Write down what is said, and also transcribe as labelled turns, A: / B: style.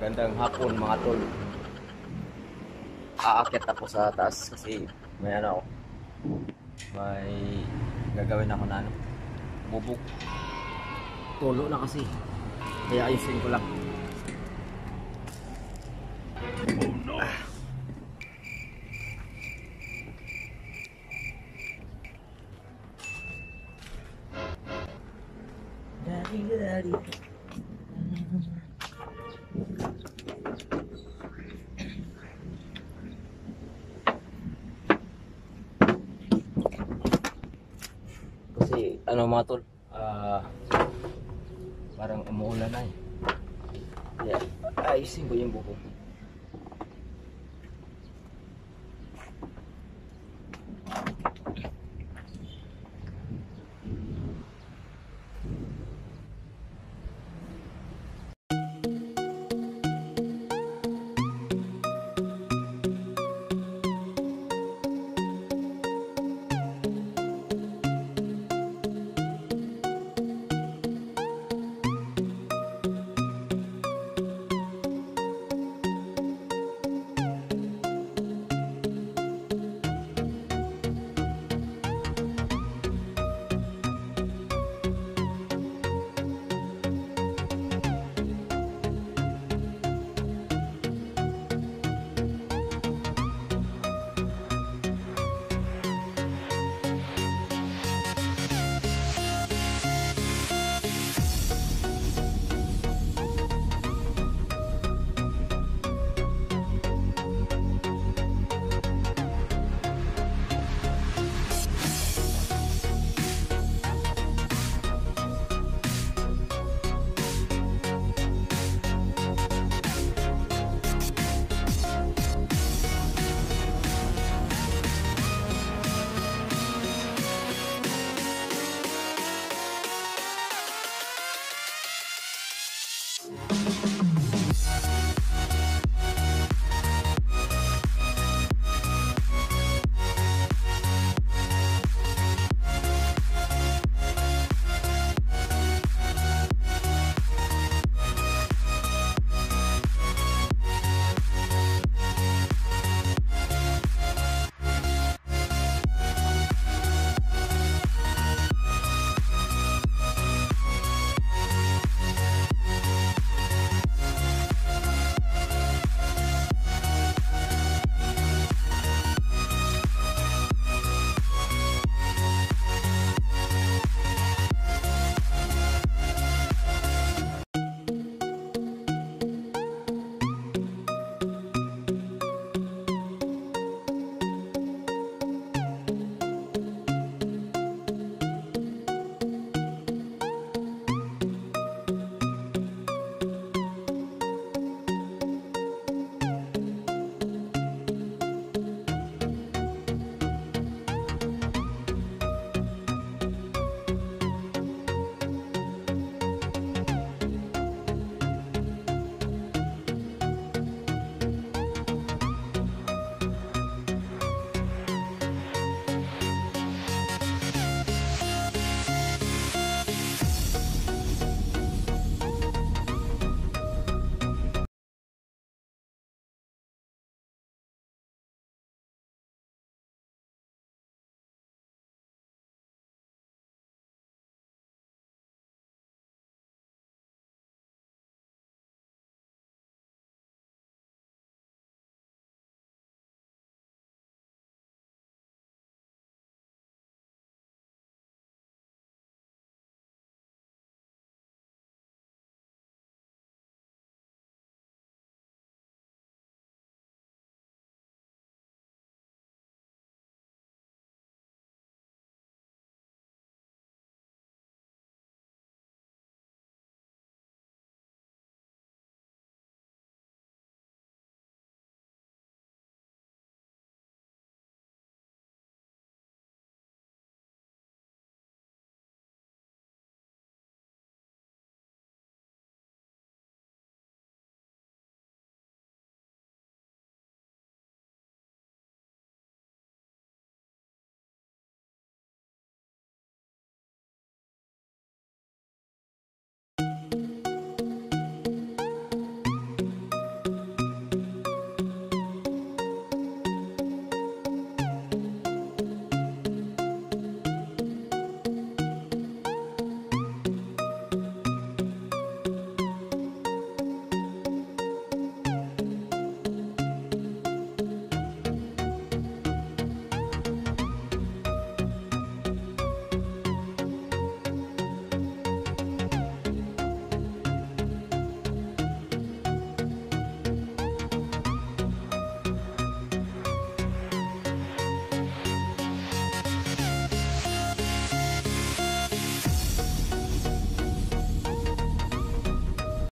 A: Magandang hapon mga tol. Aakyat ako sa taas kasi may ano ako. May gagawin ako na ano. Bubuk. Tulo na kasi. Kaya ayusin ko lang. Daddy, daddy. Kasi ano mga tol, ah parang umuulan na eh. Kaya ayusin ko yung buko.